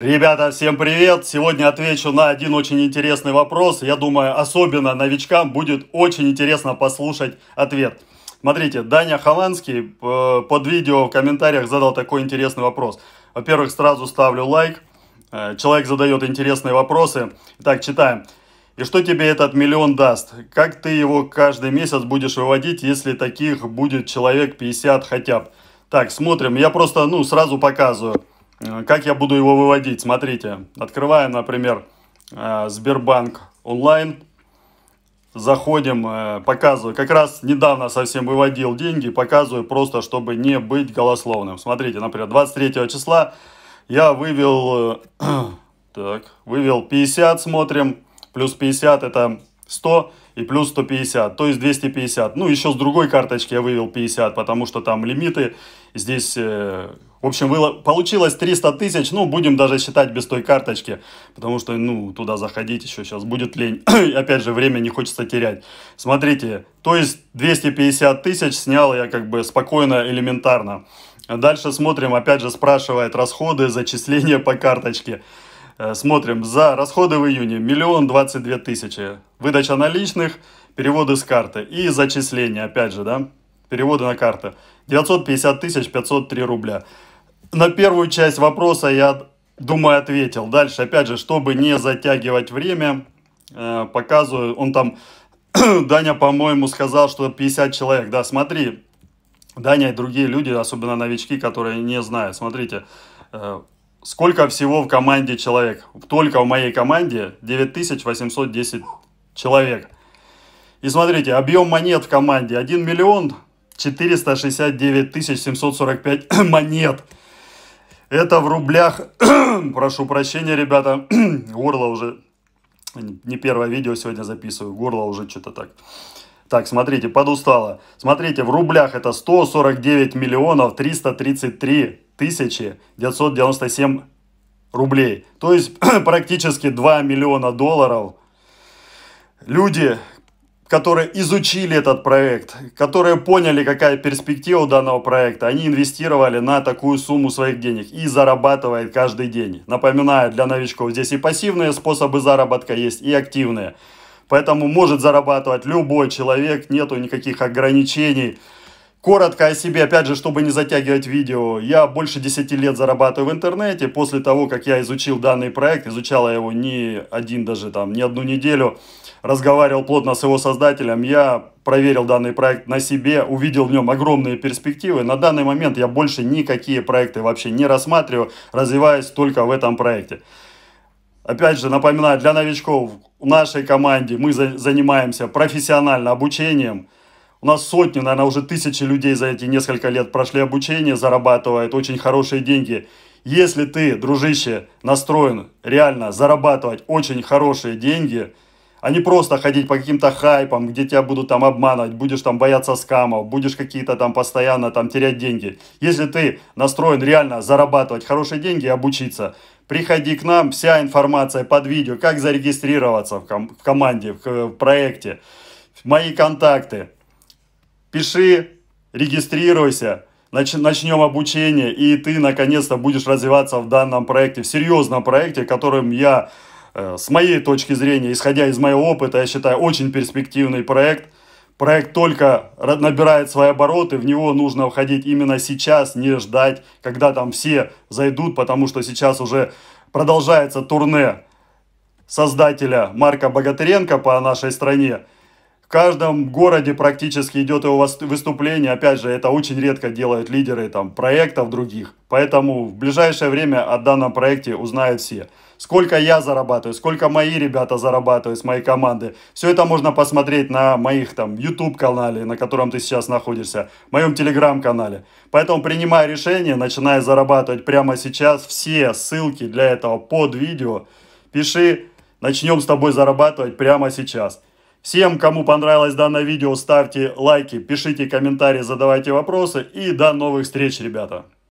Ребята, всем привет! Сегодня отвечу на один очень интересный вопрос. Я думаю, особенно новичкам будет очень интересно послушать ответ. Смотрите, Даня Хованский э, под видео в комментариях задал такой интересный вопрос. Во-первых, сразу ставлю лайк. Э, человек задает интересные вопросы. Итак, читаем. И что тебе этот миллион даст? Как ты его каждый месяц будешь выводить, если таких будет человек 50 хотя бы? Так, смотрим. Я просто, ну, сразу показываю. Э, как я буду его выводить? Смотрите, открываем, например, э, Сбербанк онлайн, заходим, э, показываю. Как раз недавно совсем выводил деньги, показываю просто, чтобы не быть голословным. Смотрите, например, 23 числа я вывел, так, вывел 50, смотрим, плюс 50 это 100 и плюс 150, то есть 250. Ну, еще с другой карточки я вывел 50, потому что там лимиты здесь в общем, было, получилось 300 тысяч, ну, будем даже считать без той карточки, потому что, ну, туда заходить еще сейчас будет лень. Опять же, время не хочется терять. Смотрите, то есть 250 тысяч снял я как бы спокойно, элементарно. Дальше смотрим, опять же, спрашивает расходы, зачисления по карточке. Э, смотрим, за расходы в июне миллион двадцать две тысячи. Выдача наличных, переводы с карты и зачисления, опять же, да, переводы на карты. 950 тысяч 503 рубля на первую часть вопроса я, думаю, ответил. Дальше, опять же, чтобы не затягивать время, э, показываю, он там, Даня, по-моему, сказал, что 50 человек. Да, смотри, Даня и другие люди, особенно новички, которые не знают, смотрите, э, сколько всего в команде человек. Только в моей команде 9810 человек. И смотрите, объем монет в команде 1 миллион 469 745 монет. Это в рублях, прошу прощения, ребята, горло уже, не первое видео сегодня записываю, горло уже что-то так. Так, смотрите, подустало. Смотрите, в рублях это 149 миллионов 333 тысячи 997 рублей. То есть практически 2 миллиона долларов. Люди, которые изучили этот проект, которые поняли, какая перспектива данного проекта, они инвестировали на такую сумму своих денег и зарабатывают каждый день. Напоминаю, для новичков здесь и пассивные способы заработка есть, и активные. Поэтому может зарабатывать любой человек, нету никаких ограничений. Коротко о себе, опять же, чтобы не затягивать видео. Я больше 10 лет зарабатываю в интернете. После того, как я изучил данный проект, изучал я его не один даже там, не одну неделю, разговаривал плотно с его создателем, я проверил данный проект на себе, увидел в нем огромные перспективы. На данный момент я больше никакие проекты вообще не рассматриваю, развиваюсь только в этом проекте. Опять же, напоминаю, для новичков в нашей команде мы занимаемся профессионально обучением. У нас сотни, наверное, уже тысячи людей за эти несколько лет прошли обучение, зарабатывают очень хорошие деньги. Если ты, дружище, настроен реально зарабатывать очень хорошие деньги – а не просто ходить по каким-то хайпам, где тебя будут там обманывать, будешь там бояться скамов, будешь какие-то там постоянно там терять деньги. Если ты настроен реально зарабатывать хорошие деньги и обучиться, приходи к нам, вся информация под видео, как зарегистрироваться в, ком в команде, в, в проекте, мои контакты. Пиши, регистрируйся, нач начнем обучение, и ты наконец-то будешь развиваться в данном проекте, в серьезном проекте, которым я Э, с моей точки зрения, исходя из моего опыта, я считаю, очень перспективный проект. Проект только набирает свои обороты, в него нужно входить именно сейчас, не ждать, когда там все зайдут, потому что сейчас уже продолжается турне создателя Марка Богатыренко по нашей стране. В каждом городе практически идет его выступление. Опять же, это очень редко делают лидеры там, проектов других. Поэтому в ближайшее время о данном проекте узнают все. Сколько я зарабатываю, сколько мои ребята зарабатывают с моей команды. Все это можно посмотреть на моих там YouTube канале, на котором ты сейчас находишься, в моем Telegram канале. Поэтому принимай решение, начинай зарабатывать прямо сейчас. Все ссылки для этого под видео. Пиши, начнем с тобой зарабатывать прямо сейчас. Всем, кому понравилось данное видео, ставьте лайки, пишите комментарии, задавайте вопросы и до новых встреч, ребята.